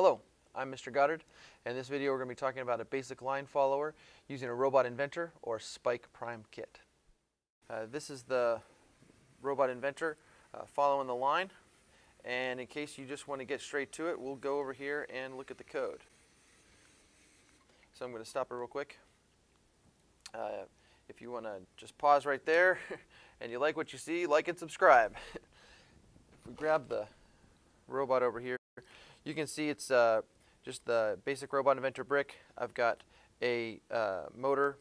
Hello, I'm Mr. Goddard, and in this video we're going to be talking about a basic line follower using a Robot Inventor or Spike Prime kit. Uh, this is the Robot Inventor uh, following the line, and in case you just want to get straight to it, we'll go over here and look at the code. So I'm going to stop it real quick. Uh, if you want to just pause right there and you like what you see, like and subscribe. if we grab the robot over here, you can see it's uh, just the basic Robot Inventor brick. I've got a uh, motor,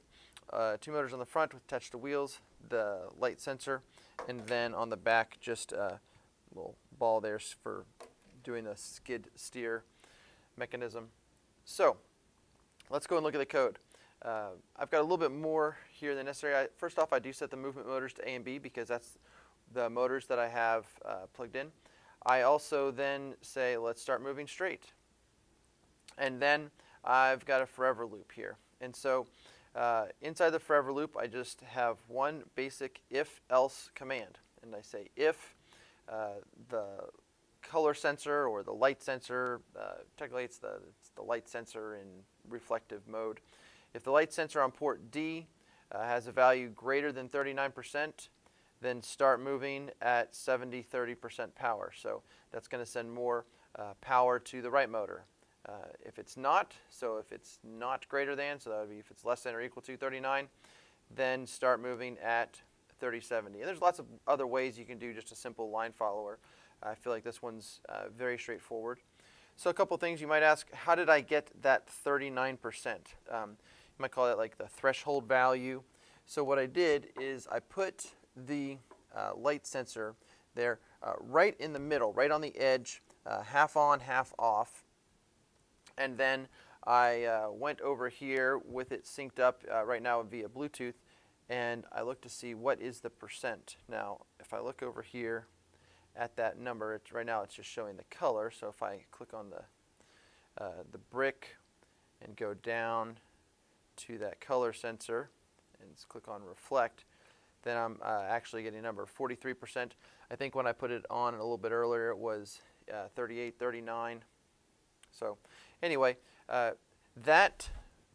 uh, two motors on the front with attached to wheels, the light sensor, and then on the back just a little ball there for doing the skid steer mechanism. So let's go and look at the code. Uh, I've got a little bit more here than necessary. I, first off, I do set the movement motors to A and B because that's the motors that I have uh, plugged in. I also then say, let's start moving straight. And then I've got a forever loop here. And so uh, inside the forever loop, I just have one basic if-else command. And I say if uh, the color sensor or the light sensor, uh, technically it's the, it's the light sensor in reflective mode. If the light sensor on port D uh, has a value greater than 39%, then start moving at 70, 30% power. So that's going to send more uh, power to the right motor. Uh, if it's not, so if it's not greater than, so that would be if it's less than or equal to 39, then start moving at 3070. And there's lots of other ways you can do just a simple line follower. I feel like this one's uh, very straightforward. So a couple things you might ask, how did I get that 39%? Um, you might call that like the threshold value. So what I did is I put the uh, light sensor there uh, right in the middle, right on the edge, uh, half on, half off. And then I uh, went over here with it synced up uh, right now via Bluetooth, and I looked to see what is the percent. Now, if I look over here at that number, right now it's just showing the color. So if I click on the, uh, the brick and go down to that color sensor and click on reflect, then I'm uh, actually getting a number 43%. I think when I put it on a little bit earlier, it was uh, 38, 39. So anyway, uh, that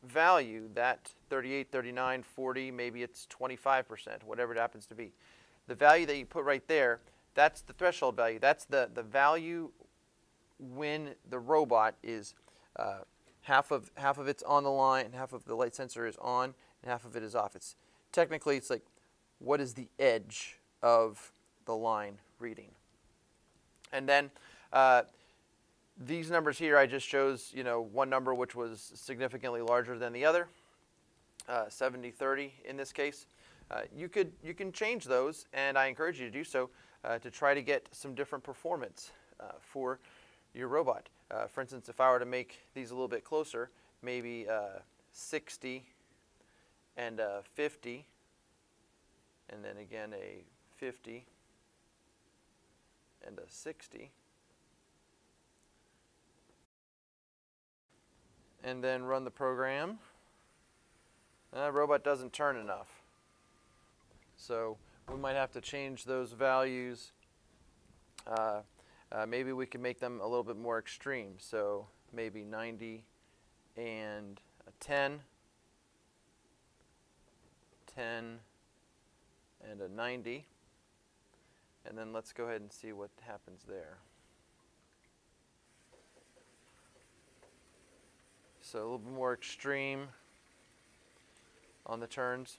value, that 38, 39, 40, maybe it's 25%, whatever it happens to be. The value that you put right there, that's the threshold value. That's the, the value when the robot is uh, half of half of it's on the line, half of the light sensor is on, and half of it is off. It's technically it's like what is the edge of the line reading. And then uh, these numbers here, I just chose you know one number which was significantly larger than the other, uh, 70-30 in this case. Uh, you could you can change those, and I encourage you to do so uh, to try to get some different performance uh, for your robot. Uh, for instance, if I were to make these a little bit closer, maybe 60 and 50 and then again a 50 and a 60 and then run the program. Uh, robot doesn't turn enough. So we might have to change those values. Uh, uh, maybe we can make them a little bit more extreme. So maybe 90 and a 10 10 and a 90. And then let's go ahead and see what happens there. So a little bit more extreme on the turns.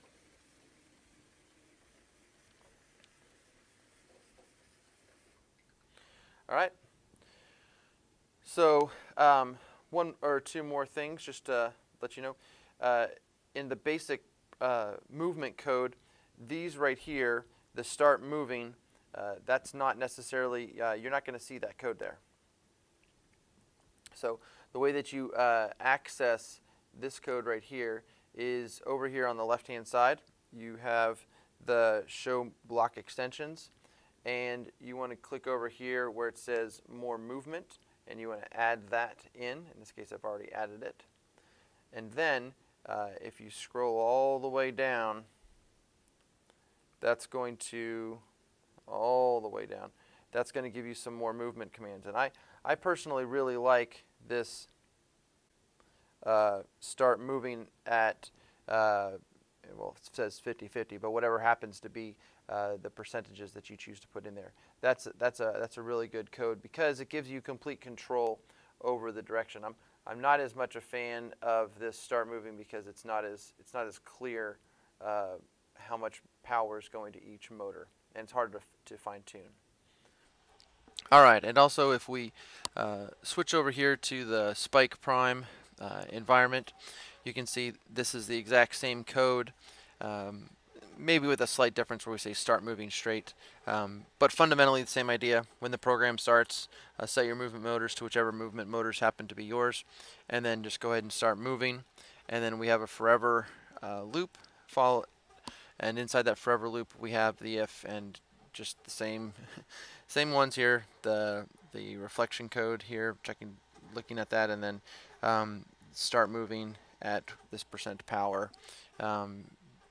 All right. So um, one or two more things just to let you know. Uh, in the basic uh, movement code, these right here, the start moving, uh, that's not necessarily, uh, you're not going to see that code there. So the way that you uh, access this code right here is over here on the left hand side. You have the show block extensions and you want to click over here where it says more movement and you want to add that in. In this case I've already added it. And then uh, if you scroll all the way down that's going to all the way down. That's going to give you some more movement commands. And I, I personally really like this uh, start moving at, uh, well, it says 50-50, but whatever happens to be uh, the percentages that you choose to put in there. That's, that's, a, that's a really good code because it gives you complete control over the direction. I'm, I'm not as much a fan of this start moving because it's not as, it's not as clear uh, how much power is going to each motor, and it's hard to, to fine tune. All right, and also if we uh, switch over here to the Spike Prime uh, environment, you can see this is the exact same code, um, maybe with a slight difference where we say start moving straight, um, but fundamentally the same idea. When the program starts, uh, set your movement motors to whichever movement motors happen to be yours, and then just go ahead and start moving. And then we have a forever uh, loop, follow, and inside that forever loop we have the if and just the same same ones here. The the reflection code here checking looking at that and then um, start moving at this percent power um,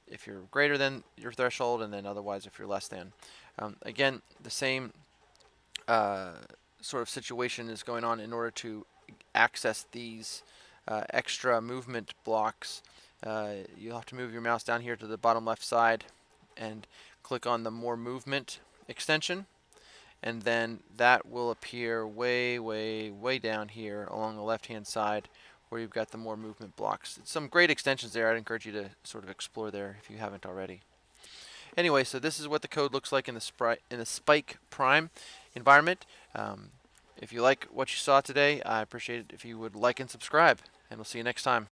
if you're greater than your threshold and then otherwise if you're less than. Um, again the same uh, sort of situation is going on in order to access these uh, extra movement blocks uh, you'll have to move your mouse down here to the bottom left side and click on the more movement extension and then that will appear way way way down here along the left hand side where you've got the more movement blocks. Some great extensions there. I'd encourage you to sort of explore there if you haven't already. Anyway, so this is what the code looks like in the, in the Spike Prime environment. Um, if you like what you saw today, I appreciate it if you would like and subscribe, and we'll see you next time.